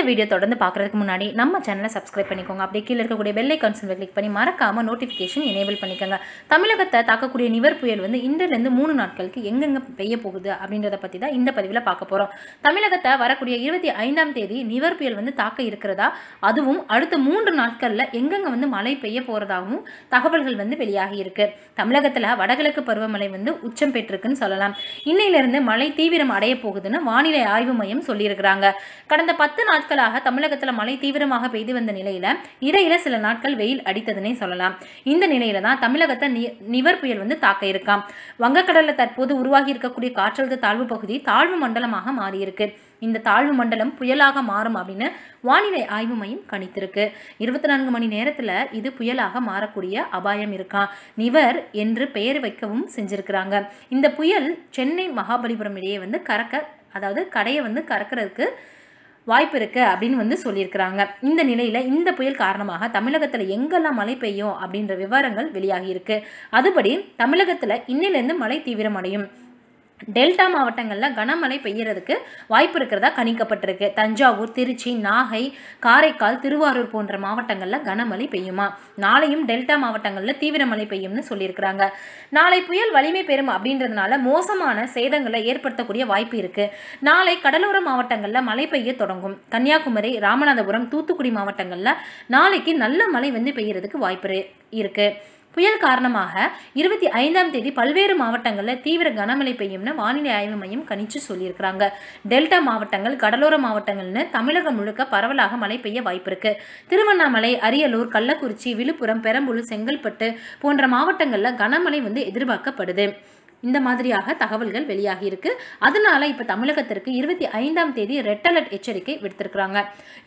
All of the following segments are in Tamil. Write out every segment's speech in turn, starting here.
இந்த வீடியோ தொடர்ந்து பார்க்குறதுக்கு முன்னாடி நம்ம சேனலை சப்ஸ்கிரைப் பண்ணிக்கோங்க. அப்படியே கீழே இருக்கக்கூடிய பெல் ஐக்கான்ஸில் கிளிக் பண்ணி மறக்காமல் நோட்டிஃபிகேஷன் எனேபிள் பண்ணிக்கோங்க. தமிழகத்தை தாக்கக்கூடிய நிவர் புயல் வந்து இன்றிலிருந்து மூணு நாட்களுக்கு எங்கெங்க பெய்ய போகுது அப்படின்றத பற்றி தான் இந்த பதிவில் பார்க்க போகிறோம் தமிழகத்தை வரக்கூடிய இருபத்தி ஐந்தாம் தேதி நிவர் புயல் வந்து தாக்க இருக்கிறதா? அதுவும் அடுத்த மூன்று நாட்களில் எங்கெங்கே வந்து மழை பெய்ய போகிறதாகவும் தகவல்கள் வந்து வெளியாகி இருக்கு. தமிழகத்தில் வடகிழக்கு பருவமழை வந்து உச்சம் பெற்றிருக்குன்னு சொல்லலாம். இன்னையிலிருந்து மழை தீவிரம் அடைய போகுதுன்னு வானிலை ஆய்வு மையம் சொல்லியிருக்கிறாங்க. கடந்த பத்து நாட்கள் நாட்களாக தமிழகத்தில் மழை தீவிரமாக பெய்து வந்த நிலையில இடையில சில நாட்கள் வெயில் அடித்ததுன்னே சொல்லலாம். இந்த நிலையில தான் தமிழகத்தை நி- நிவர் புயல் வந்து தாக்க இருக்காம் வங்கக்கடலில் தற்போது உருவாகி இருக்கக்கூடிய காற்றழுத்த தாழ்வு பகுதி தாழ்வு மண்டலமாக மாறியிருக்கு. இந்த தாழ்வு மண்டலம் புயலாக மாறும் அப்படின்னு வானிலை ஆய்வு மையம் கணித்திருக்கு. இருபத்தி நான்கு மணி நேரத்தில் இது புயலாக மாறக்கூடிய அபாயம் இருக்கான் நிவர் என்று பெயர் வைக்கவும் செஞ்சிருக்கிறாங்க. இந்த புயல் சென்னை மகாபலிபுரம் இடையே வந்து கறக்க அதாவது கடையை வந்து கறக்கிறதுக்கு வாய்ப்பு இருக்குது அப்படின்னு வந்து சொல்லியிருக்கிறாங்க. இந்த நிலையில் இந்த புயல் காரணமாக தமிழகத்தில் எங்கெல்லாம் மழை பெய்யும் அப்படின்ற விவரங்கள் வெளியாகியிருக்கு அதுபடி தமிழகத்தில் இன்னிலிருந்து மழை தீவிரமடையும். டெல்டா மாவட்டங்களில் கனமழை பெய்யறதுக்கு வாய்ப்பு இருக்கிறதா கணிக்கப்பட்டிருக்கு. தஞ்சாவூர் திருச்சி நாகை காரைக்கால் திருவாரூர் போன்ற மாவட்டங்களில் கனமழை பெய்யுமா? நாளையும் டெல்டா மாவட்டங்களில் தீவிர மழை பெய்யும்னு சொல்லியிருக்கிறாங்க. நாளை புயல் வலிமை பெறும் அப்படின்றதுனால மோசமான சேதங்களை ஏற்படுத்தக்கூடிய வாய்ப்பு இருக்கு. நாளை கடலோர மாவட்டங்களில் மழை பெய்ய தொடங்கும். கன்னியாகுமரி ராமநாதபுரம் தூத்துக்குடி மாவட்டங்களில் நாளைக்கு நல்ல மழை வந்து பெய்யறதுக்கு வாய்ப்பு இருக்கு. புயல் காரணமாக இருபத்தி ஐந்தாம் தேதி பல்வேறு மாவட்டங்களில் தீவிர கனமழை பெய்யும்னு வானிலை ஆய்வு மையம் கணிச்சு சொல்லியிருக்கிறாங்க. டெல்டா மாவட்டங்கள் கடலோர மாவட்டங்கள்னு தமிழகம் முழுக்க பரவலாக மழை பெய்ய வாய்ப்பு இருக்கு. திருவண்ணாமலை அரியலூர் கள்ளக்குறிச்சி விழுப்புரம் பெரம்பலூர் செங்கல்பட்டு போன்ற மாவட்டங்களில் கனமழை வந்து எதிர்பார்க்கப்படுது. இந்த மாதிரியாக தகவல்கள் வெளியாகி இருக்கு. அதனால இப்ப தமிழகத்திற்கு இருபத்தி ஐந்தாம் தேதி ரெட் அலர்ட் எச்சரிக்கை விடுத்திருக்கிறாங்க.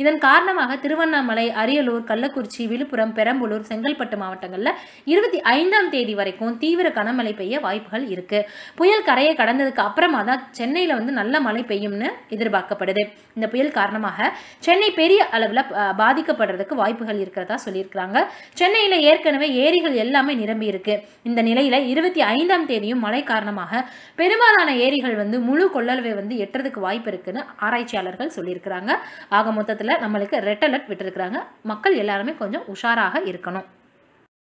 இதன் காரணமாக திருவண்ணாமலை அரியலூர் கள்ளக்குறிச்சி விழுப்புரம் பெரம்பலூர் செங்கல்பட்டு மாவட்டங்களில் இருபத்தி ஐந்தாம் தேதி வரைக்கும் தீவிர கனமழை பெய்ய வாய்ப்புகள் இருக்கு. புயல் கரையை கடந்ததுக்கு அப்புறமா தான் சென்னையில வந்து நல்ல மழை பெய்யும்னு எதிர்பார்க்கப்படுது. இந்த புயல் காரணமாக சென்னை பெரிய அளவில் பாதிக்கப்படுறதுக்கு வாய்ப்புகள் இருக்கிறதா சொல்லியிருக்கிறாங்க. சென்னையில ஏற்கனவே ஏரிகள் எல்லாமே நிரம்பி இருக்கு. இந்த நிலையில இருபத்தி ஐந்தாம் தேதியும் மழை மழை காரணமாக பெரும்பாலான ஏரிகள் வந்து முழு கொள்ளளவை வந்து எட்டுறதுக்கு வாய்ப்பு இருக்குன்னு ஆராய்ச்சியாளர்கள் சொல்லியிருக்கிறாங்க. ஆக மொத்தத்தில் நம்மளுக்கு ரெட் அலர்ட் விட்டுருக்குறாங்க. மக்கள் எல்லாருமே கொஞ்சம் உஷாராக இருக்கணும்.